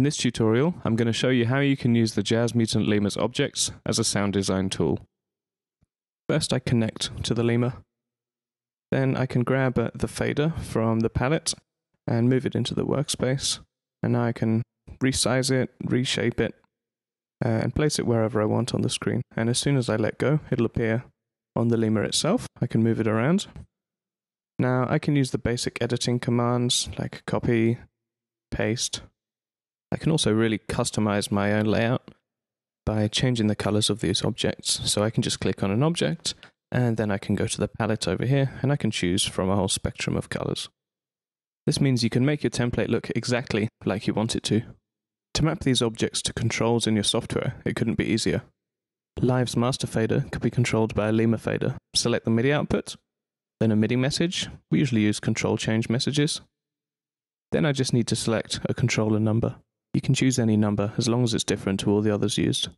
In this tutorial, I'm going to show you how you can use the Jazzmutant Lemurs objects as a sound design tool. First I connect to the lemur. Then I can grab uh, the fader from the palette and move it into the workspace. And now I can resize it, reshape it, uh, and place it wherever I want on the screen. And as soon as I let go, it'll appear on the lemur itself. I can move it around. Now I can use the basic editing commands like copy, paste, I can also really customize my own layout by changing the colors of these objects. So I can just click on an object and then I can go to the palette over here and I can choose from a whole spectrum of colors. This means you can make your template look exactly like you want it to. To map these objects to controls in your software, it couldn't be easier. Live's master fader could be controlled by a Lemur fader. Select the MIDI output, then a MIDI message. We usually use control change messages. Then I just need to select a controller number. You can choose any number as long as it's different to all the others used.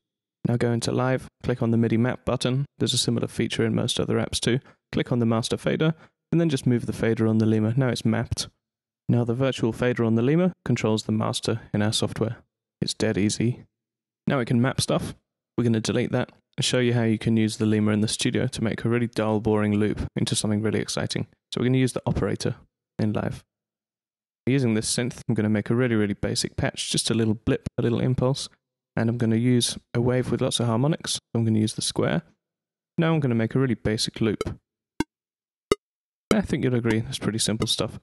Now go into Live, click on the MIDI map button. There's a similar feature in most other apps too. Click on the master fader, and then just move the fader on the Lemur. Now it's mapped. Now the virtual fader on the Lemur controls the master in our software. It's dead easy. Now we can map stuff. We're going to delete that and show you how you can use the Lemur in the studio to make a really dull, boring loop into something really exciting. So we're going to use the operator in Live. Using this synth, I'm going to make a really, really basic patch, just a little blip, a little impulse, and I'm going to use a wave with lots of harmonics. I'm going to use the square. Now I'm going to make a really basic loop. I think you'll agree, it's pretty simple stuff.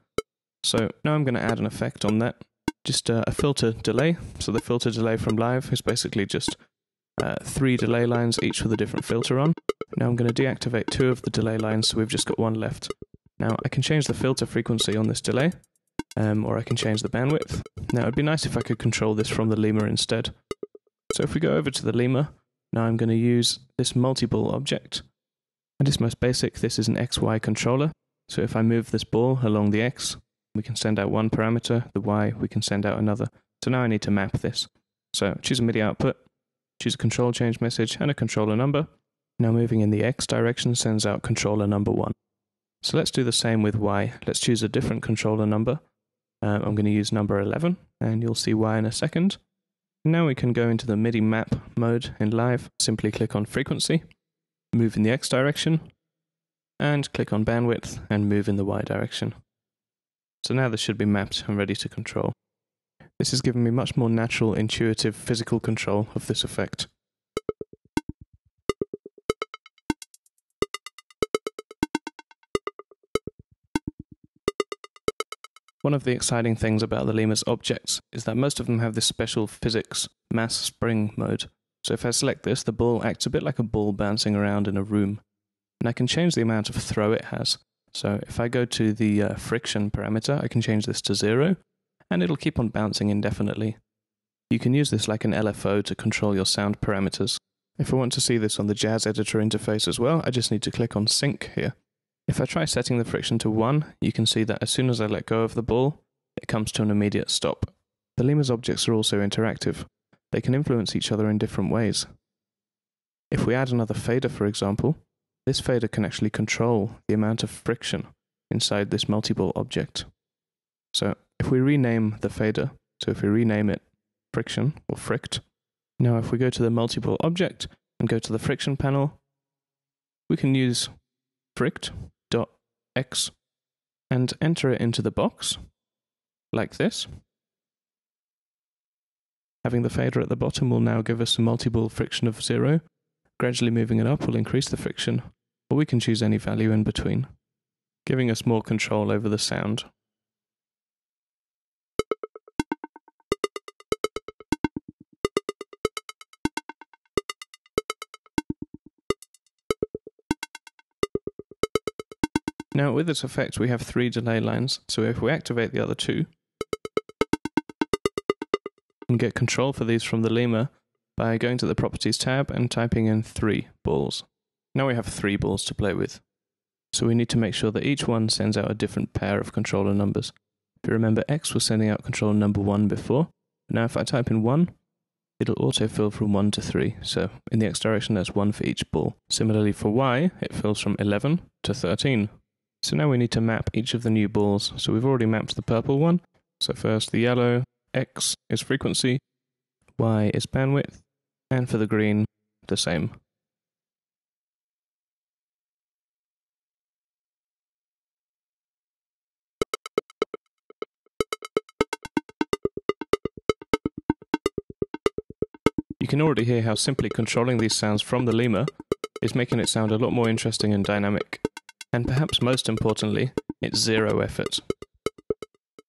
So now I'm going to add an effect on that, just uh, a filter delay. So the filter delay from live is basically just uh, three delay lines, each with a different filter on. Now I'm going to deactivate two of the delay lines, so we've just got one left. Now I can change the filter frequency on this delay, um, or I can change the bandwidth. Now it'd be nice if I could control this from the lemur instead. So if we go over to the lemur, now I'm going to use this multi-ball object. And it's most basic, this is an XY controller. So if I move this ball along the X, we can send out one parameter, the Y, we can send out another. So now I need to map this. So choose a MIDI output, choose a control change message and a controller number. Now moving in the X direction sends out controller number one. So let's do the same with Y. Let's choose a different controller number um, I'm going to use number 11, and you'll see why in a second. Now we can go into the MIDI map mode in Live. Simply click on frequency, move in the X direction, and click on bandwidth and move in the Y direction. So now this should be mapped and ready to control. This has given me much more natural, intuitive physical control of this effect. One of the exciting things about the lemur's objects is that most of them have this special physics mass spring mode. So if I select this, the ball acts a bit like a ball bouncing around in a room. And I can change the amount of throw it has. So if I go to the uh, friction parameter, I can change this to zero, and it'll keep on bouncing indefinitely. You can use this like an LFO to control your sound parameters. If I want to see this on the Jazz Editor interface as well, I just need to click on Sync here. If I try setting the friction to 1, you can see that as soon as I let go of the ball, it comes to an immediate stop. The lemur's objects are also interactive. They can influence each other in different ways. If we add another fader, for example, this fader can actually control the amount of friction inside this multi-ball object. So if we rename the fader, so if we rename it friction or frict, now if we go to the multi-ball object and go to the friction panel, we can use frict x and enter it into the box like this. Having the fader at the bottom will now give us a multi-ball friction of zero. Gradually moving it up will increase the friction, or we can choose any value in between, giving us more control over the sound. Now with this effect we have three delay lines, so if we activate the other two, and get control for these from the lemur by going to the properties tab and typing in three balls. Now we have three balls to play with. So we need to make sure that each one sends out a different pair of controller numbers. If you remember X was sending out controller number 1 before, now if I type in 1, it'll autofill from 1 to 3, so in the X direction there's 1 for each ball. Similarly for Y, it fills from 11 to 13. So now we need to map each of the new balls. So we've already mapped the purple one. So first the yellow, X is frequency, Y is bandwidth, and for the green, the same. You can already hear how simply controlling these sounds from the lemur is making it sound a lot more interesting and dynamic. And perhaps most importantly, it's zero effort.